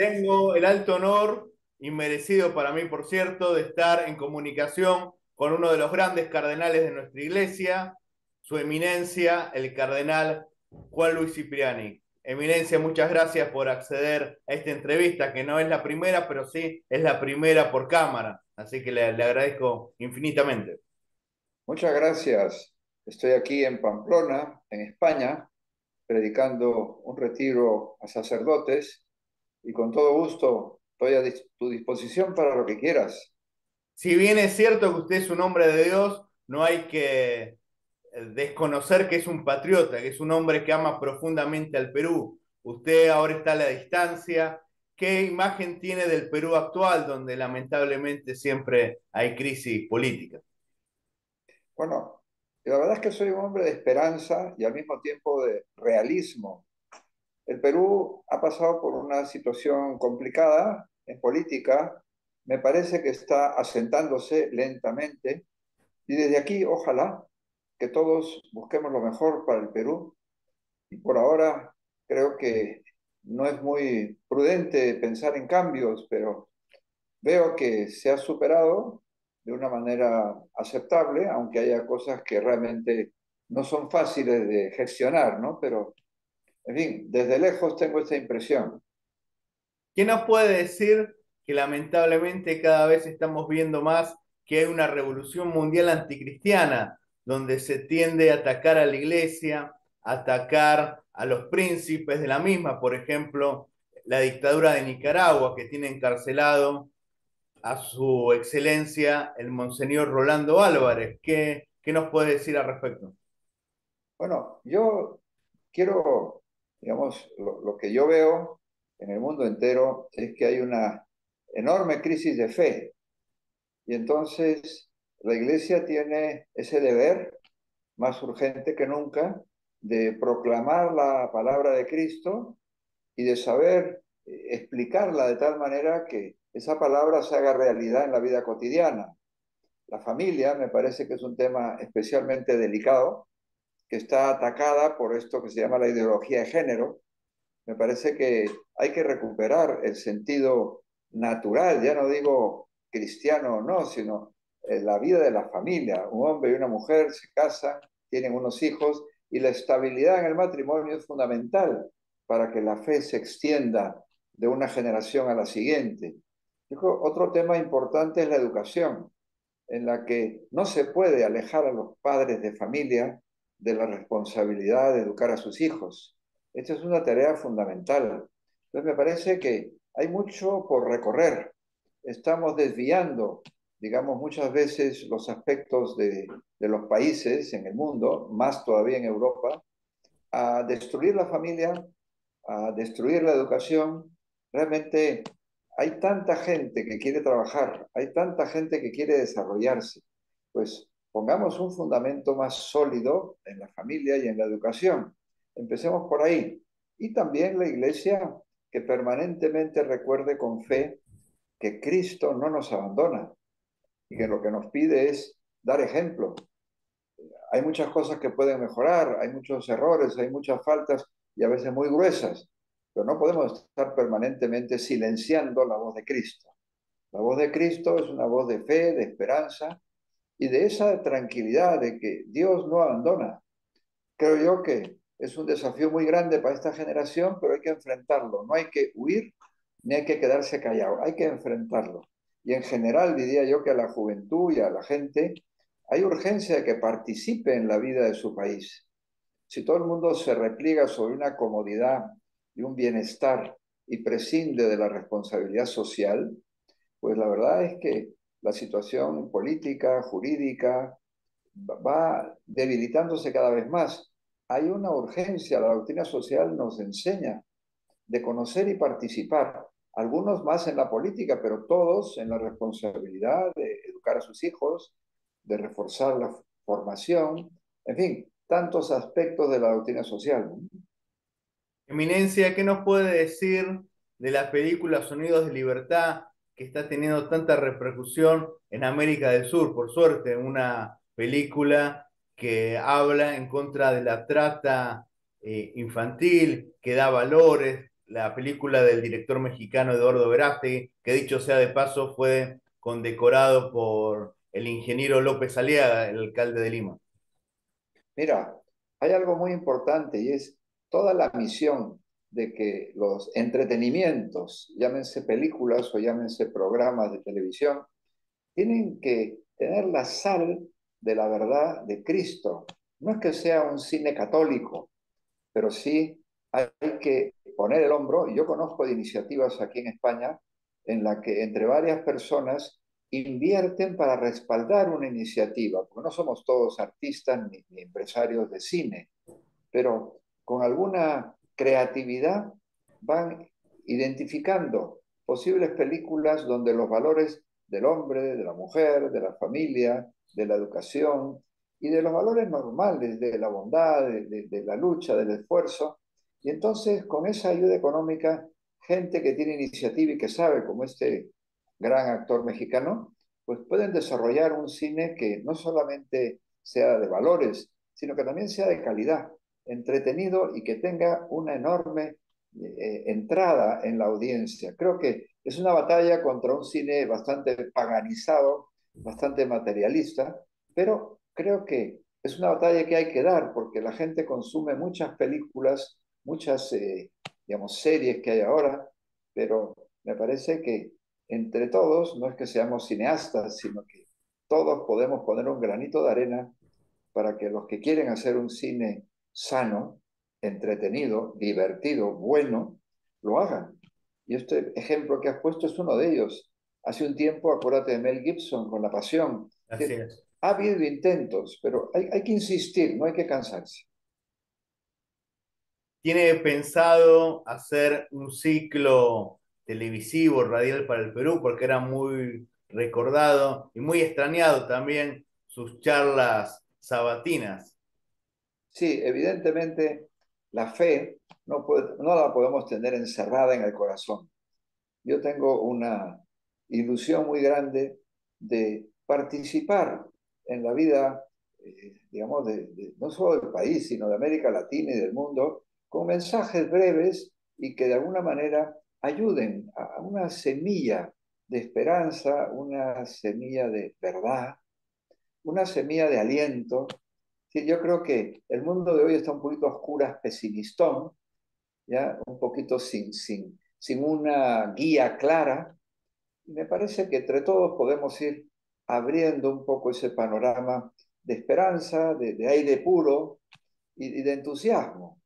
Tengo el alto honor, inmerecido para mí, por cierto, de estar en comunicación con uno de los grandes cardenales de nuestra iglesia, su eminencia, el cardenal Juan Luis Cipriani. Eminencia, muchas gracias por acceder a esta entrevista, que no es la primera, pero sí es la primera por cámara. Así que le, le agradezco infinitamente. Muchas gracias. Estoy aquí en Pamplona, en España, predicando un retiro a sacerdotes y con todo gusto estoy a tu disposición para lo que quieras. Si bien es cierto que usted es un hombre de Dios, no hay que eh, desconocer que es un patriota, que es un hombre que ama profundamente al Perú. Usted ahora está a la distancia. ¿Qué imagen tiene del Perú actual, donde lamentablemente siempre hay crisis política? Bueno, la verdad es que soy un hombre de esperanza y al mismo tiempo de realismo. El Perú ha pasado por una situación complicada en política, me parece que está asentándose lentamente. Y desde aquí ojalá que todos busquemos lo mejor para el Perú. Y por ahora creo que no es muy prudente pensar en cambios, pero veo que se ha superado de una manera aceptable, aunque haya cosas que realmente no son fáciles de gestionar, ¿no? Pero en fin, desde lejos tengo esta impresión. ¿Qué nos puede decir que lamentablemente cada vez estamos viendo más que hay una revolución mundial anticristiana, donde se tiende a atacar a la iglesia, atacar a los príncipes de la misma, por ejemplo, la dictadura de Nicaragua, que tiene encarcelado a su excelencia el monseñor Rolando Álvarez. ¿Qué, qué nos puede decir al respecto? Bueno, yo quiero digamos, lo, que yo veo en el mundo entero es que hay una enorme crisis de fe. Y entonces la iglesia tiene ese deber más urgente que nunca de proclamar la palabra de Cristo y de saber eh, explicarla de tal manera que esa palabra se haga realidad en la vida cotidiana. La familia me parece que es un tema especialmente delicado que está atacada por esto que se llama la ideología de género. Me parece que hay que recuperar el sentido natural, ya no digo cristiano o no, sino eh, la vida de la familia. Un hombre y una mujer se casan, tienen unos hijos y la estabilidad en el matrimonio es fundamental para que la fe se extienda de una generación a la siguiente. Otro tema importante es la educación, en la que no se puede alejar a los padres de familia de la responsabilidad de educar a sus hijos. Esta es una tarea fundamental. Entonces me parece que hay mucho por recorrer. Estamos desviando, digamos, muchas veces los aspectos de, de los países en el mundo, más todavía en Europa, a destruir la familia, a destruir la educación. Realmente hay tanta gente que quiere trabajar, hay tanta gente que quiere desarrollarse. Pues pongamos un fundamento más sólido en la familia y en la educación. Empecemos por ahí. Y también la iglesia que permanentemente recuerde con fe que Cristo no nos abandona y que lo que nos pide es dar ejemplo. Hay muchas cosas que pueden mejorar, hay muchos errores, hay muchas faltas y a veces muy gruesas, pero no podemos estar permanentemente silenciando la voz de Cristo. La voz de Cristo es una voz de fe, de esperanza, y de esa tranquilidad de que Dios no abandona. Creo yo que es un desafío muy grande para esta generación, pero hay que enfrentarlo. No hay que huir ni hay que quedarse callado, hay que enfrentarlo. Y en general diría yo que a la juventud y a la gente hay urgencia de que participe en la vida de su país. Si todo el mundo se repliega sobre una comodidad y un bienestar y prescinde de la responsabilidad social, pues la verdad es que la situación política, jurídica, va debilitándose cada vez más. Hay una urgencia, la doctrina social nos enseña de conocer y participar, algunos más en la política, pero todos en la responsabilidad de educar a sus hijos, de reforzar la formación, en fin, tantos aspectos de la doctrina social. Eminencia, ¿qué nos puede decir de la película Sonidos de Libertad que está teniendo tanta repercusión en América del Sur, por suerte, una película que habla en contra de la trata eh, infantil, que da valores, la película del director mexicano Eduardo Verástegui, que dicho sea de paso fue condecorado por el ingeniero López Aliaga, el alcalde de Lima. Mira, hay algo muy importante y es toda la misión de que los entretenimientos, llámense películas o llámense programas de televisión, tienen que tener la sal de la verdad de Cristo. No es que sea un cine católico, pero sí hay que poner el hombro. Yo conozco de iniciativas aquí en España en la que entre varias personas invierten para respaldar una iniciativa, porque no somos todos artistas ni empresarios de cine, pero con alguna creatividad van identificando posibles películas donde los valores del hombre, de la mujer, de la familia, de la educación y de los valores normales, de la bondad, de, la lucha, del esfuerzo. Y entonces, con esa ayuda económica, gente que tiene iniciativa y que sabe, como este gran actor mexicano, pues pueden desarrollar un cine que no solamente sea de valores, sino que también sea de calidad, entretenido y que tenga una enorme eh, entrada en la audiencia. Creo que es una batalla contra un cine bastante paganizado, bastante materialista, pero creo que es una batalla que hay que dar porque la gente consume muchas películas, muchas, eh, digamos, series que hay ahora, pero me parece que entre todos, no es que seamos cineastas, sino que todos podemos poner un granito de arena para que los que quieren hacer un cine sano, entretenido, divertido, bueno, lo hagan. Y este ejemplo que has puesto es uno de ellos. Hace un tiempo, acuérdate de Mel Gibson con La Pasión. Así es. Ha habido intentos, pero hay, hay que insistir, no hay que cansarse. ¿Tiene pensado hacer un ciclo televisivo, radial para el Perú? Porque era muy recordado y muy extrañado también sus charlas sabatinas. Sí, evidentemente la fe no, la podemos tener encerrada en el corazón. Yo tengo una ilusión muy grande de participar en la vida, eh, digamos, no solo del país, sino de América Latina y del mundo, con mensajes breves y que de alguna manera ayuden a una semilla de esperanza, una semilla de verdad, una semilla de aliento. Sí, yo creo que el mundo de hoy está un poquito oscuro, pesimistón, ¿ya? un poquito sin, sin, sin una guía clara. Y me parece que entre todos podemos ir abriendo un poco ese panorama de esperanza, de, de aire puro y, y, de entusiasmo.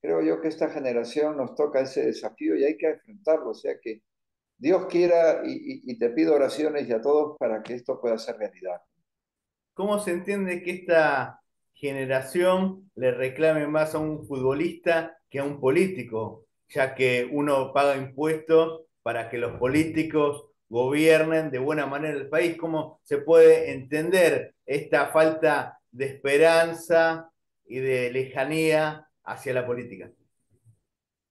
Creo yo que esta generación nos toca ese desafío y hay que enfrentarlo. O sea que Dios quiera y, y, y te pido oraciones y a todos para que esto pueda ser realidad. ¿Cómo se entiende que esta generación le reclame más a un futbolista que a un político, ya que uno paga impuestos para que los políticos gobiernen de buena manera el país. ¿Cómo se puede entender esta falta de esperanza y de lejanía hacia la política?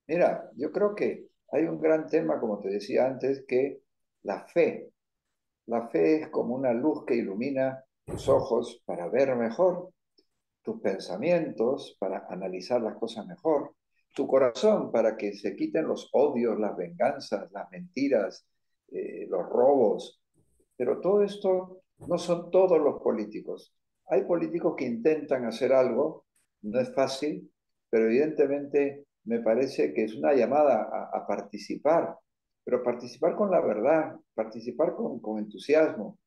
Mira, yo creo que hay un gran tema, como te decía antes, que la fe. La fe es como una luz que ilumina tus ojos para ver mejor, tus pensamientos para analizar las cosas mejor, tu corazón para que se quiten los odios, las venganzas, las mentiras, eh, los robos. Pero todo esto no son todos los políticos. Hay políticos que intentan hacer algo, no es fácil, pero evidentemente me parece que es una llamada a, participar, pero participar con la verdad, participar con entusiasmo.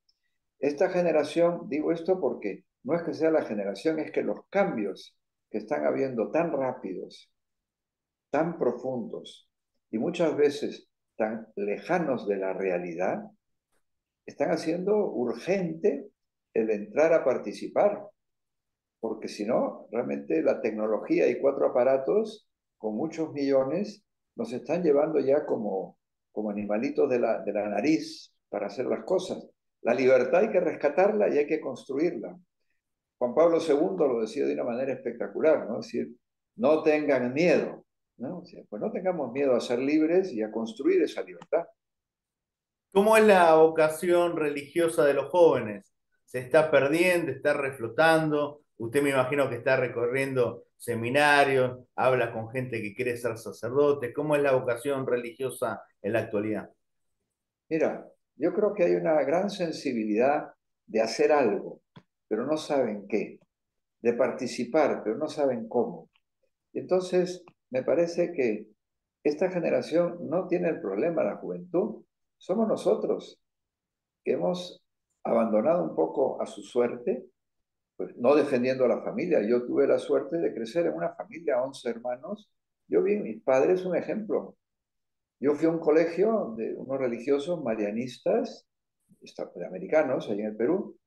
Esta generación, digo esto porque no es que sea la generación, es que los cambios que están habiendo tan rápidos, tan profundos y muchas veces tan lejanos de la realidad, están haciendo urgente el entrar a participar, porque si no, realmente la tecnología y cuatro aparatos con muchos millones nos están llevando ya como, como animalitos de la, de la nariz para hacer las cosas. La libertad hay que rescatarla y hay que construirla. Juan Pablo II lo decía de una manera espectacular, ¿no? Es decir, no tengan miedo, ¿no? O sea, pues no tengamos miedo a ser libres y a construir esa libertad. ¿Cómo es la vocación religiosa de los jóvenes? ¿Se está perdiendo, está reflotando Usted me imagino que está recorriendo seminarios, habla con gente que quiere ser sacerdote. ¿Cómo es la vocación religiosa en la actualidad? Mira, yo creo que hay una gran sensibilidad de hacer algo, pero no saben qué, de participar, pero no saben cómo. Entonces, me parece que esta generación no tiene el problema, la juventud, somos nosotros que hemos abandonado un poco a su suerte pues no defendiendo a la familia. Yo tuve la suerte de crecer en una familia, 11 hermanos. Yo vi, mis padres un ejemplo. Yo fui a un colegio de unos religiosos marianistas, americanos, allá en el Perú,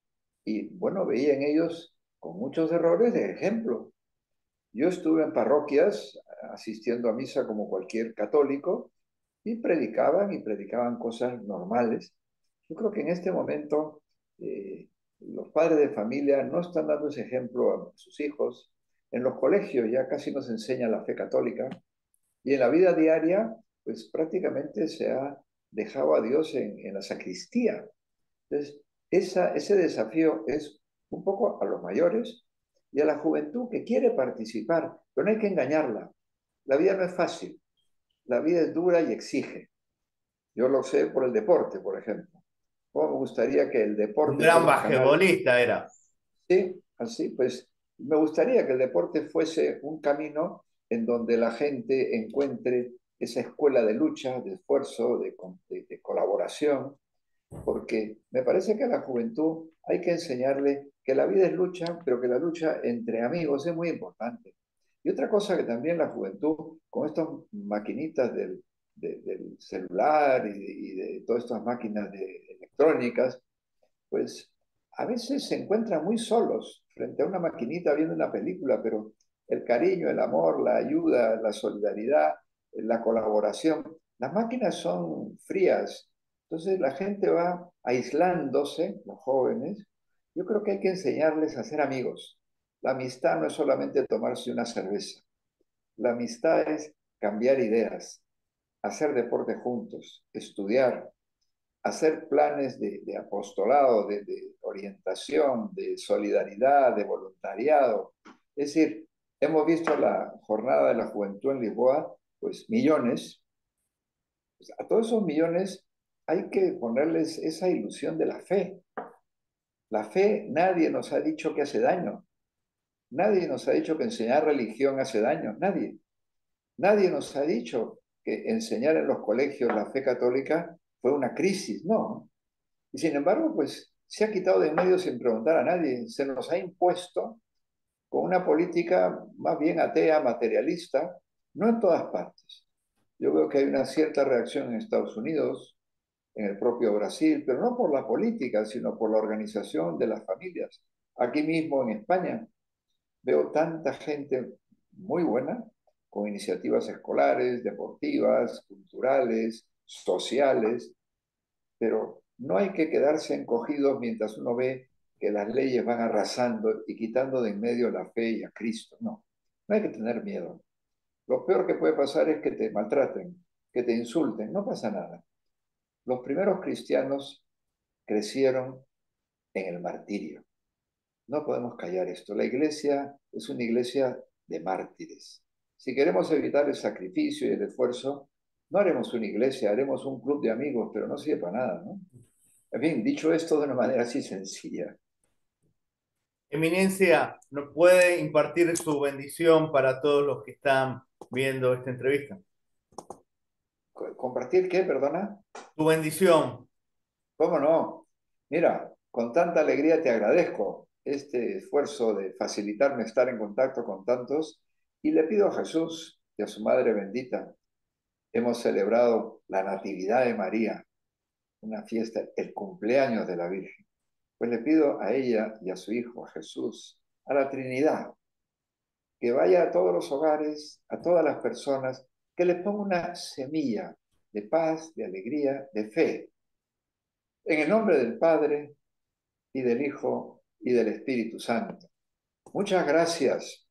y bueno, veía en ellos con muchos errores de ejemplo. Yo estuve en parroquias asistiendo a misa como cualquier católico y predicaban y predicaban cosas normales. Yo creo que en este momento eh, los padres de familia no están dando ese ejemplo a sus hijos. En los colegios ya casi nos enseña la fe católica y en la vida diaria, pues prácticamente se ha dejado a Dios en, la sacristía. Entonces, esa, ese desafío es un poco a los mayores y a la juventud que quiere participar, pero no hay que engañarla. La vida no es fácil, la vida es dura y exige. Yo lo sé por el deporte, por ejemplo. ¿Cómo me gustaría que el deporte... Un gran basquetbolista era. Sí, así, pues me gustaría que el deporte fuese un camino en donde la gente encuentre esa escuela de lucha, de esfuerzo, de, de, colaboración, porque me parece que a la juventud hay que enseñarle que la vida es lucha, pero que la lucha entre amigos es muy importante. Y otra cosa que también la juventud, con estas maquinitas del, del celular y de, todas estas máquinas electrónicas, pues a veces se encuentran muy solos frente a una maquinita viendo una película, pero el cariño, el amor, la ayuda, la solidaridad, la colaboración, las máquinas son frías, entonces la gente va aislándose, los jóvenes. Yo creo que hay que enseñarles a ser amigos. La amistad no es solamente tomarse una cerveza. La amistad es cambiar ideas, hacer deporte juntos, estudiar, hacer planes de, apostolado, de, orientación, de solidaridad, de voluntariado. Es decir, hemos visto la jornada de la juventud en Lisboa, pues millones. A todos esos millones hay que ponerles esa ilusión de la fe. La fe nadie nos ha dicho que hace daño. Nadie nos ha dicho que enseñar religión hace daño. Nadie. Nadie nos ha dicho que enseñar en los colegios la fe católica fue una crisis, no. Y sin embargo, pues se ha quitado de en medio sin preguntar a nadie, se nos ha impuesto con una política más bien atea, materialista, no en todas partes. Yo veo que hay una cierta reacción en Estados Unidos, en el propio Brasil, pero no por la política, sino por la organización de las familias. Aquí mismo en España veo tanta gente muy buena con iniciativas escolares, deportivas, culturales, sociales, pero no hay que quedarse encogidos mientras uno ve que las leyes van arrasando y quitando de en medio la fe y a Cristo. No, no hay que tener miedo. Lo peor que puede pasar es que te maltraten, que te insulten, no pasa nada. Los primeros cristianos crecieron en el martirio. No podemos callar esto. La iglesia es una iglesia de mártires. Si queremos evitar el sacrificio y el esfuerzo, no haremos una iglesia, haremos un club de amigos, pero no sirve para nada, ¿no? En fin, dicho esto de una manera así sencilla. Eminencia, ¿nos puede impartir su bendición para todos los que están viendo esta entrevista? ¿Compartir qué, perdona? Tu bendición. ¿Cómo no? Mira, con tanta alegría te agradezco este esfuerzo de facilitarme estar en contacto con tantos y le pido a Jesús y a su Madre bendita, hemos celebrado la Natividad de María, una fiesta, el cumpleaños de la Virgen. Pues le pido a ella y a su Hijo, a Jesús, a la Trinidad, que vaya a todos los hogares, a todas las personas, que le ponga una semilla de paz, de alegría, de fe. En el nombre del Padre y del Hijo y del Espíritu Santo. Muchas gracias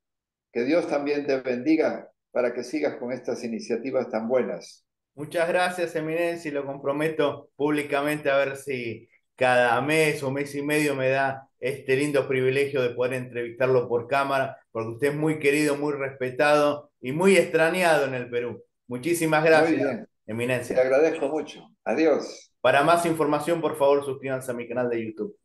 que Dios también te bendiga para que sigas con estas iniciativas tan buenas. Muchas gracias, Eminencia, y lo comprometo públicamente a ver si cada mes o mes y medio me da este lindo privilegio de poder entrevistarlo por cámara, porque usted es muy querido, muy respetado y muy extrañado en el Perú. Muchísimas gracias, Eminencia. Te agradezco mucho. Adiós. Para más información, por favor, suscríbanse a mi canal de YouTube.